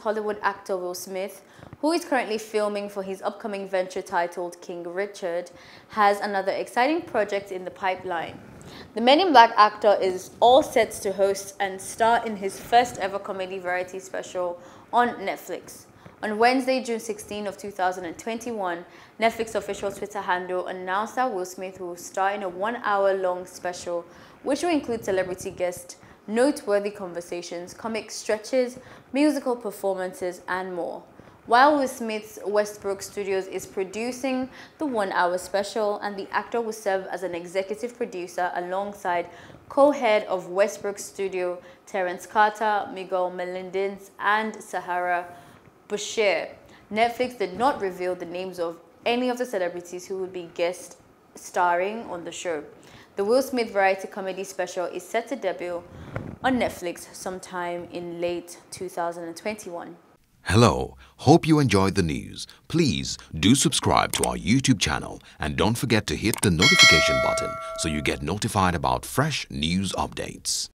Hollywood actor Will Smith, who is currently filming for his upcoming venture titled King Richard, has another exciting project in the pipeline. The Men in Black actor is all set to host and star in his first ever comedy variety special on Netflix. On Wednesday, June 16 of 2021, Netflix official Twitter handle announced that Will Smith will star in a one-hour-long special, which will include celebrity guests noteworthy conversations, comic stretches, musical performances, and more. While Will Smith's Westbrook Studios is producing the one-hour special and the actor will serve as an executive producer alongside co-head of Westbrook Studio Terence Carter, Miguel Melendez, and Sahara Bashir. Netflix did not reveal the names of any of the celebrities who would be guest starring on the show. The Will Smith variety comedy special is set to debut on Netflix sometime in late 2021. Hello, hope you enjoyed the news. Please do subscribe to our YouTube channel and don't forget to hit the notification button so you get notified about fresh news updates.